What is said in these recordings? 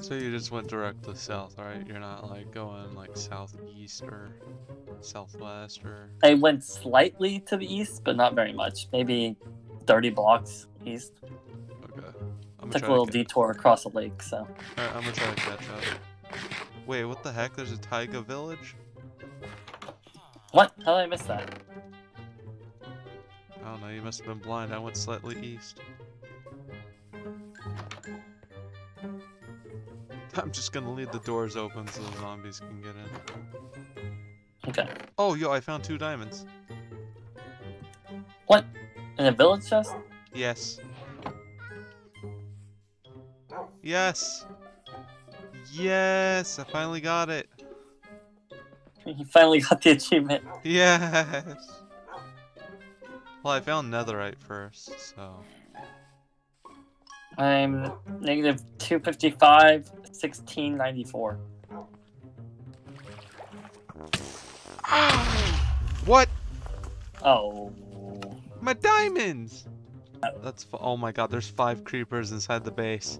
So you just went directly south, right? You're not like going like southeast or southwest or. I went slightly to the east, but not very much. Maybe 30 blocks east. Okay. I'm Took a little to detour across a lake, so. Alright, I'm gonna try to catch up. Wait, what the heck? There's a taiga village? What? How did I miss that? I don't know. You must have been blind. I went slightly east. I'm just gonna leave the doors open so the zombies can get in. Okay. Oh, yo, I found two diamonds. What? In a village chest? Yes. Oh. Yes. Yes, I finally got it. You finally got the achievement. Yes. Well, I found netherite first, so. I'm negative 255, 1694. What? Oh. My diamonds! That's oh my god, there's five creepers inside the base.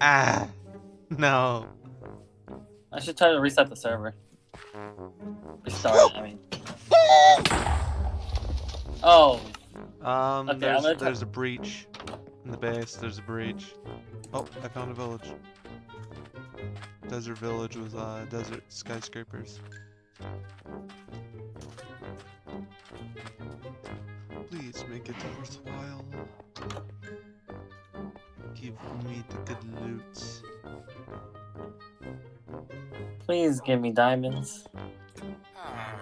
Ah! No. I should try to reset the server. Restart I mean. Oh, Um, Okay, there's, there's a breach in the base. There's a breach. Oh, I found a village. Desert village with uh, desert skyscrapers. Please make it worthwhile. Give me the good loot. please give me diamonds.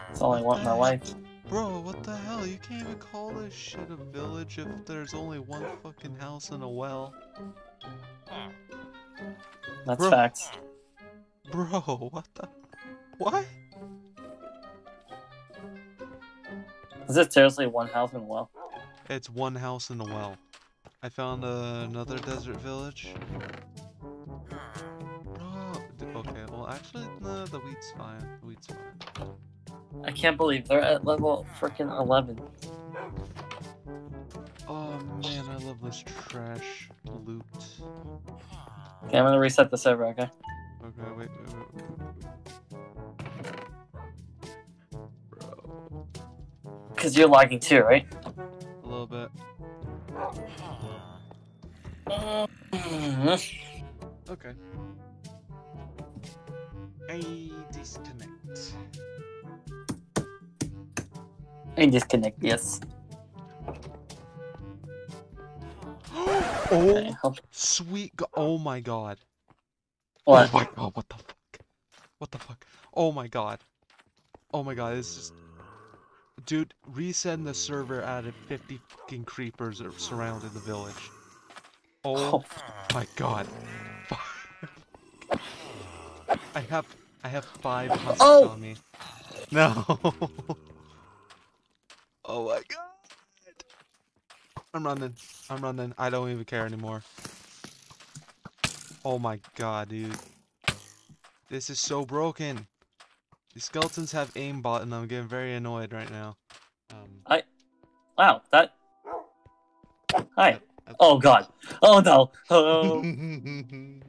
That's all I want in my life. Bro, what the hell? You can't even call this shit a village if there's only one fucking house and a well. That's Bro. facts. Bro, what the? What? Is it seriously one house and a well? It's one house and a well. I found uh, another desert village. Bro, d- okay, well actually, no, the wheat's fine. The wheat's fine. I can't believe they're at level freaking 11. Oh man, I love this trash loot. Okay, I'm gonna reset the server, okay? Okay, wait, wait, wait. Bro, Because you're lagging too, right? a little bit. Mhm. Okay. I disconnect. I disconnect, yes. oh, sweet go- Oh my god. What? Oh my god, what the fuck? What the fuck? Oh my god. Oh my god, it's just... Dude, resend the server out of 50 fucking creepers are surrounded the village. Oh Oh, my god. I have... I have five husks Oh! on me. No! oh my god! I'm running. I'm running. I don't even care anymore. Oh my god, dude. This is so broken. The skeletons have aimbot and I'm getting very annoyed right now. Um, wow, that. Hi. Oh god. Oh no.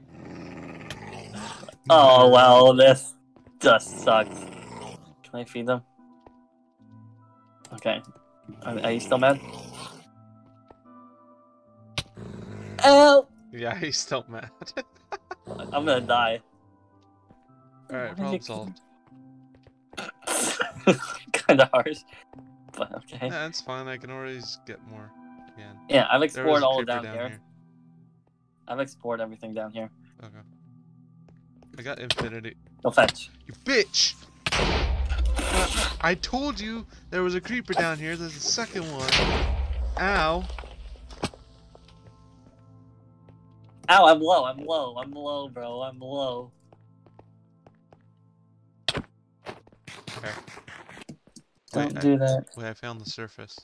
Oh. oh well, this just sucks. Can I feed them? Okay. Are, are you still mad? Help! Yeah, he's still mad. I'm gonna die. Alright, problem solved. Kinda harsh. But okay. Yeah, it's fine. I can always get more again. Yeah, I've explored all creeper down, here. I've explored everything down here. Okay. I got infinity. No fetch. You bitch! I told you there was a creeper down here. There's a second one. Ow. Ow, I'm low, I'm low, I'm low, bro, I'm low. Okay. Don't Wait, I- do that. Wait, I found the surface.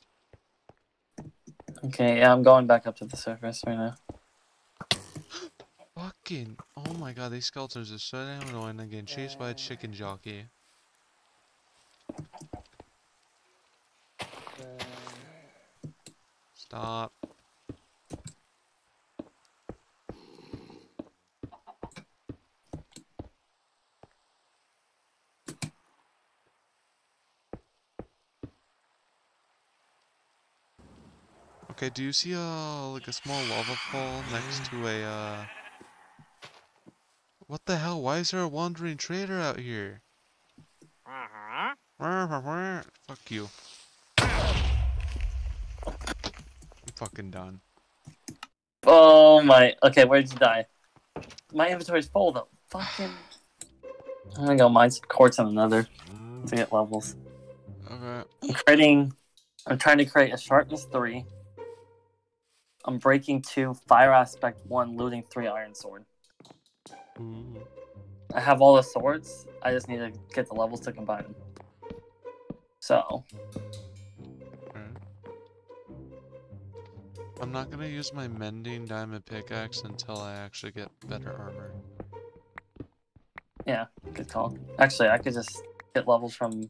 Okay, yeah, I'm going back up to the surface right now. Fucking. Oh my god, these skeletons are so damn annoying. I'm getting chased by a chicken jockey. Stop. Okay, do you see a like a small lava fall next to a uh What the hell? Why is there a wandering trader out here? Fuck you. I'm fucking done. Oh my. Okay, where did you die? My inventory's full though. Fucking. I'm gonna go mine some quartz on another to get levels. Okay. I'm creating. I'm trying to create a sharpness three. Unbreaking two, fire aspect one, looting three, iron sword. Ooh. I have all the swords. I just need to get the levels to combine them. So. I'm not gonna use my mending diamond pickaxe until I actually get better armor. yeah, good call. Actually, I could just get levels from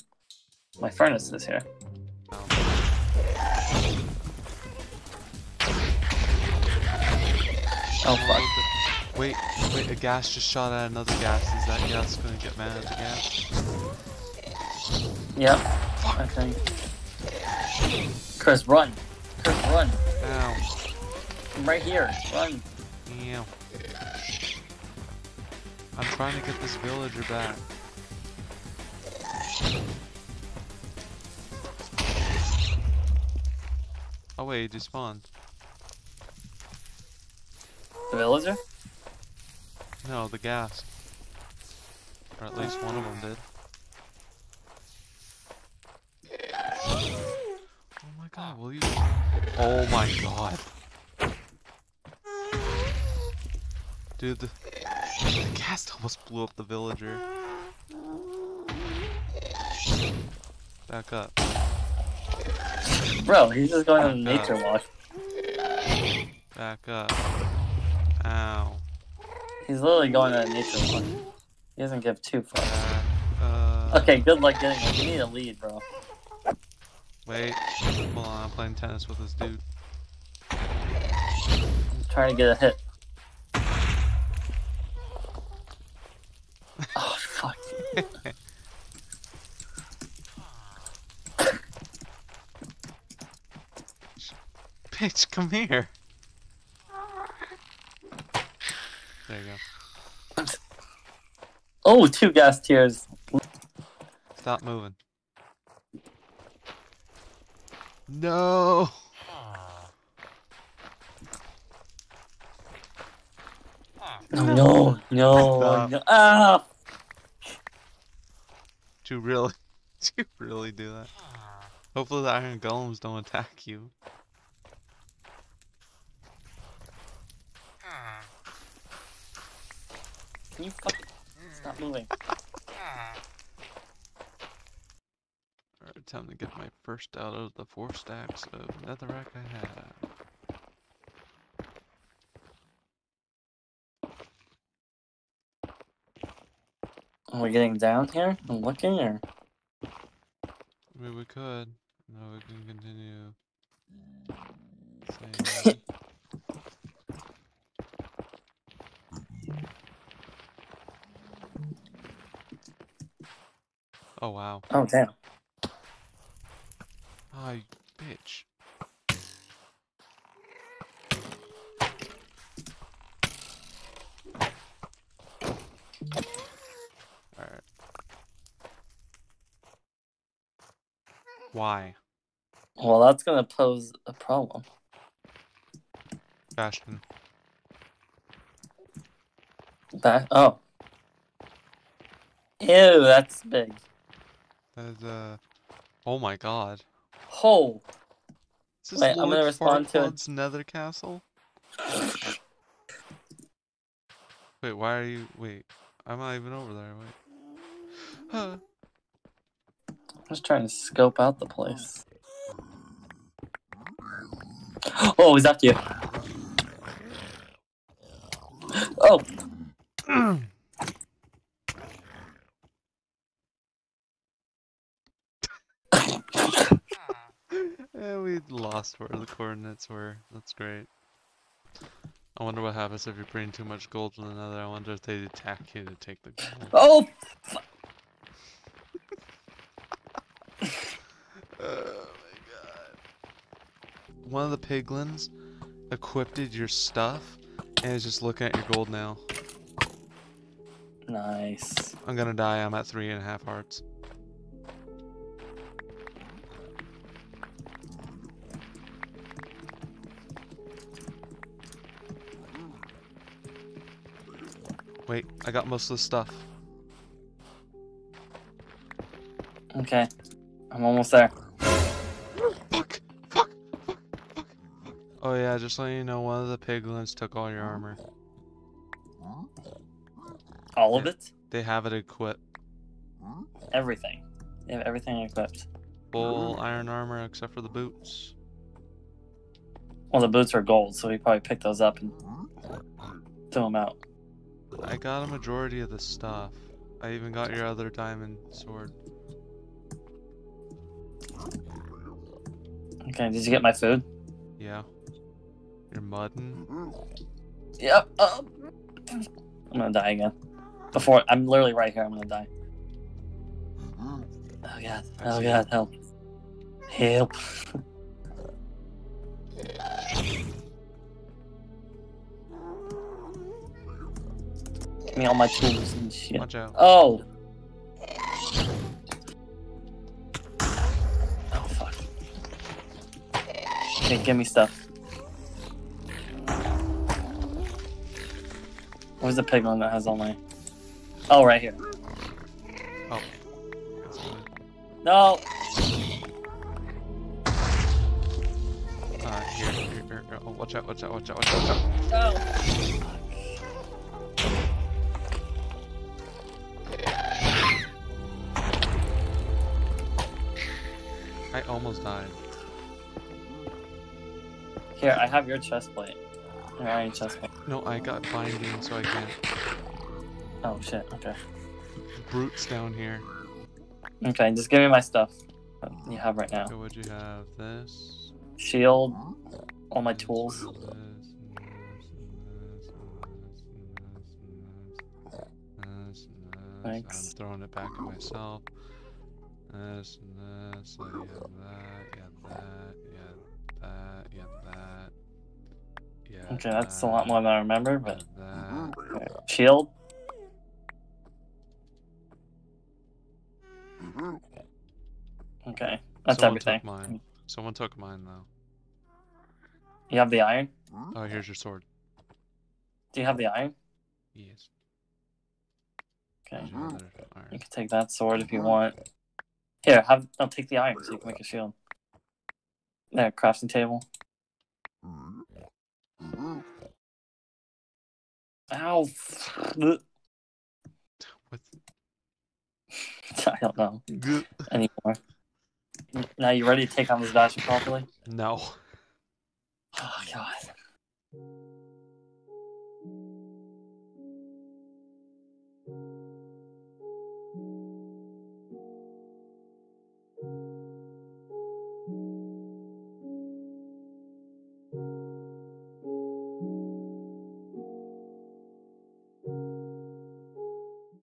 my furnaces here. Oh fuck. Wait, wait, a ghast just shot at another ghast. Is that ghast gonna get mad at the ghast? Yep. I think. Chris, run. Chris, run. Ow. I'm right here. Run. Ew. I'm trying to get this villager back. Oh wait, he despawned. The villager? No, the ghast. Or at least one of them did. Oh my god, will you? Oh my god. Dude, the, the ghast almost blew up the villager. Back up. Bro, he's just going on a nature walk. Back up. Ow. He's literally going to a nature walk. He doesn't give two fucks. Back up. Okay, good luck getting him. You need a lead, bro. Wait. Hold on, I'm playing tennis with this dude. I'm trying to get a hit. Oh, fuck. Bitch, come here. There you go. Oh, two ghast tears. Stop moving. No. No, no, no, Stop. no. Ah! Did you really? Did you really do that? Hopefully the iron golems don't attack you. Can you fucking stop moving? Alright, time to get my first out of the four stacks of netherrack I have. Are we getting down here? I'm looking, or I mean, we could. No, we can continue. oh wow. oh damn. Oh, bitch. Alright. Why? Well, that's gonna pose a problem. Bastion. That oh. Ew, that's big. That is, uh. Oh my god. Oh, Is this Wait, I'm gonna respond to- nether castle? Wait, why are you. Wait. I'm not even over there. Wait. Huh. I'm just trying to scope out the place. Oh, he's after you. Oh, Yeah, we lost where the coordinates were. That's great. I wonder what happens if you bring too much gold from another. I wonder if they attack you to take the gold. oh, oh my god. one of the piglins equipped your stuff and is just looking at your gold now. Nice. I'm gonna die. I'm at three and a half hearts. Wait, I got most of the stuff. Okay. I'm almost there. Fuck! Fuck! Fuck! Fuck! Oh yeah, just letting you know, one of the piglins took all your armor. All of it? They have it equipped. Everything. They have everything equipped. Full iron armor except for the boots. Well, the boots are gold, so he probably picked those up and threw them out. I got a majority of the stuff. I even got your other diamond sword. Okay, did you get my food? Yeah. You're mudding. Yep. Uh, I'm gonna die again. Before I'm literally right here. I'm gonna die. Oh god. Oh god. Help. Help. Me all my tools and shit. Watch out. Oh. Oh fuck. Okay, give me stuff. Where's the pig one that has all my? Oh, right here. Oh. No. Uh, here, here, here, here. Oh, watch out, watch out, watch out, watch out, watch out. No. I almost died. Here, I have your chest plate. Your iron chest plate. No, I got binding, so I can't. Oh shit. Okay. Brutes down here. Okay, just give me my stuff you have right now. So what'd you have? This. Shield, all my tools. Thanks. I'm throwing it back at myself. This and this. So you have that, you have that, you have that, you have that. Yeah. Okay, that's a lot more than I remember, but That. okay. shield. Mm-hmm. Okay, that's Someone everything. Took mine. Someone took mine though. You have the iron? Mm-hmm. Oh, here's your sword. Do you have the iron? Yes. Okay, Here's you can take that sword if you want. Here, have I'll take the iron so you can make a shield. There, crafting table. Ow! What? I don't know anymore. Now you ready to take on this bastion properly? No.